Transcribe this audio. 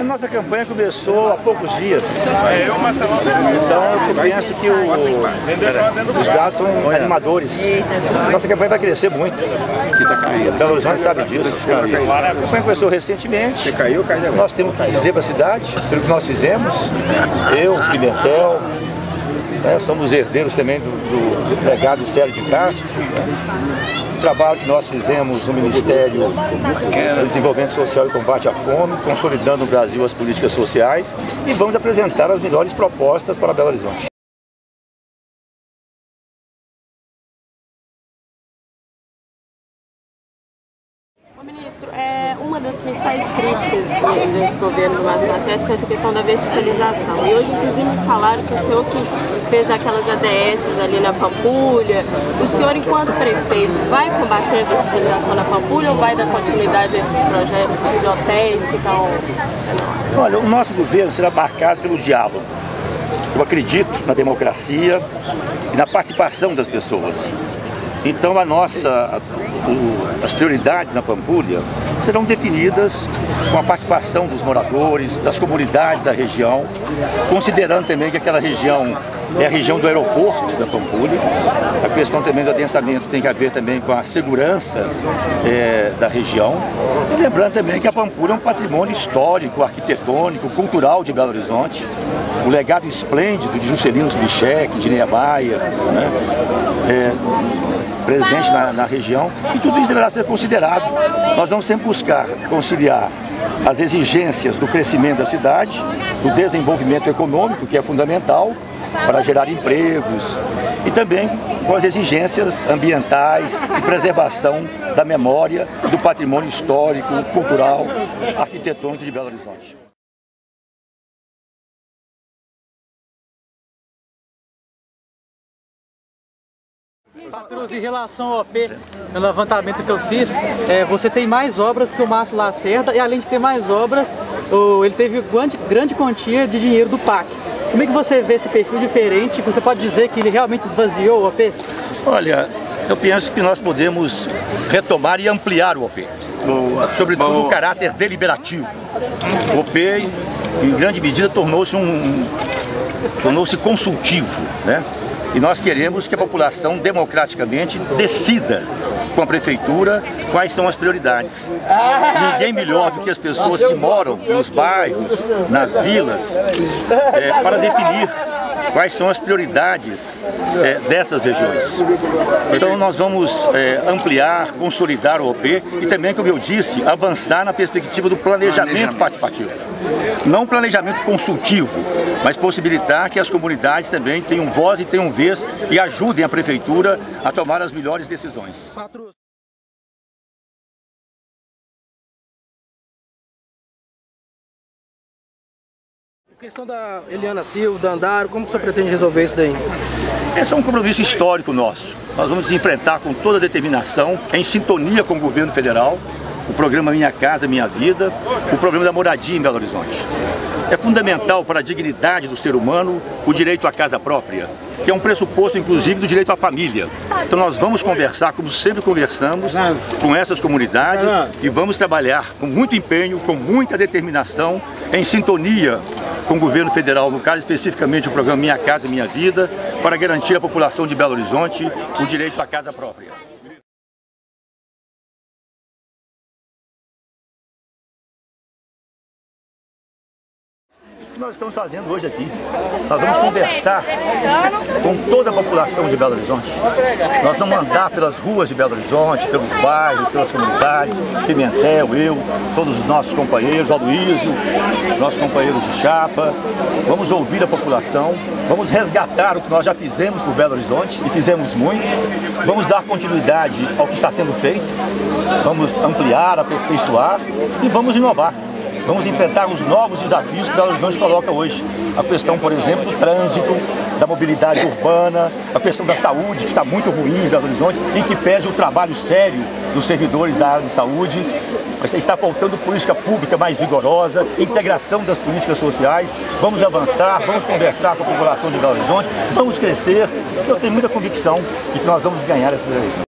A nossa campanha começou há poucos dias. Então eu penso que o, os dados são animadores. Nossa campanha vai crescer muito. Belo Horizonte sabe disso. A campanha começou recentemente. Nós temos que dizer para a cidade, pelo que nós fizemos, eu, Pimentel, né, somos herdeiros também do, do, do legado Sérgio de Castro. Né? O trabalho que nós fizemos no Ministério do Desenvolvimento Social e Combate à Fome, consolidando no Brasil as políticas sociais e vamos apresentar as melhores propostas para Belo Horizonte. Ô, ministro, é, uma das principais críticas desse governo Márcio Lacerda é essa questão da verticalização. E hoje, inclusive, falaram que o senhor que fez aquelas ADS ali na Pampulha, o senhor, enquanto prefeito, vai combater a verticalização na Pampulha ou vai dar continuidade a esses projetos de hotéis que estão... Olha, o nosso governo será marcado pelo diálogo. Eu acredito na democracia e na participação das pessoas. Então a nossa, o, as prioridades na Pampulha serão definidas com a participação dos moradores, das comunidades da região, considerando também que aquela região é a região do aeroporto da Pampulha. A questão também do adensamento tem que ver também com a segurança é, da região. E lembrando também que a Pampulha é um patrimônio histórico, arquitetônico, cultural de Belo Horizonte. O legado esplêndido de Juscelino Kubitschek, de Niemeyer, né? É, presente na, na região, e tudo isso deverá ser considerado. Nós vamos sempre buscar conciliar as exigências do crescimento da cidade, do desenvolvimento econômico, que é fundamental, para gerar empregos e também com as exigências ambientais e preservação da memória do patrimônio histórico, cultural, arquitetônico de Belo Horizonte. Patrus, em relação ao OP, no levantamento que eu fiz, é, você tem mais obras que o Márcio Lacerda e além de ter mais obras, o, ele teve grande, grande quantia de dinheiro do PAC. Como é que você vê esse perfil diferente? Você pode dizer que ele realmente esvaziou o OP? Olha, eu penso que nós podemos retomar e ampliar o OP, o, sobretudo Boa. o caráter deliberativo. O OP, em grande medida, tornou-se um, tornou-se consultivo, né? E nós queremos que a população democraticamente decida com a prefeitura quais são as prioridades. Ninguém melhor do que as pessoas que moram nos bairros, nas vilas, é, para definir quais são as prioridades é, dessas regiões. Então nós vamos é, ampliar, consolidar o OP e também, como eu disse, avançar na perspectiva do planejamento participativo. Não planejamento consultivo, mas possibilitar que as comunidades também tenham voz e tenham vez e ajudem a prefeitura a tomar as melhores decisões. Questão da Eliana Silva, da Andaro, como você pretende resolver isso daí? Esse é um compromisso histórico nosso. Nós vamos enfrentar com toda determinação, em sintonia com o governo federal, o programa Minha Casa Minha Vida, o programa da moradia em Belo Horizonte. É fundamental para a dignidade do ser humano o direito à casa própria, que é um pressuposto, inclusive, do direito à família. Então nós vamos conversar, como sempre conversamos, com essas comunidades e vamos trabalhar com muito empenho, com muita determinação, em sintonia com o governo federal, no caso especificamente o programa Minha Casa Minha Vida, para garantir à população de Belo Horizonte o direito à casa própria. Que nós estamos fazendo hoje aqui. Nós vamos conversar com toda a população de Belo Horizonte. Nós vamos andar pelas ruas de Belo Horizonte, pelos bairros, pelas comunidades, Pimentel, eu, todos os nossos companheiros, Aloysio, nossos companheiros de chapa. Vamos ouvir a população, vamos resgatar o que nós já fizemos por Belo Horizonte e fizemos muito. Vamos dar continuidade ao que está sendo feito, vamos ampliar, aperfeiçoar e vamos inovar. Vamos enfrentar os novos desafios que Belo Horizonte coloca hoje. A questão, por exemplo, do trânsito, da mobilidade urbana, a questão da saúde, que está muito ruim em Belo Horizonte, em que pese o trabalho sério dos servidores da área de saúde. Está faltando política pública mais vigorosa, integração das políticas sociais. Vamos avançar, vamos conversar com a população de Belo Horizonte, vamos crescer. Eu tenho muita convicção de que nós vamos ganhar essas eleições.